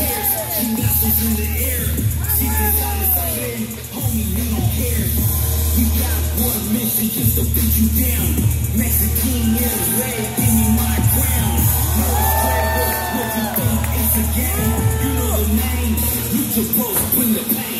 She Missiles in the air. Secret silence siren. Homie, You don't care. We got one mission just to beat you down. Mexican is red, give me my crown. No clever, what you think it's a game? You know the name. Lucha Bros, bring the pain.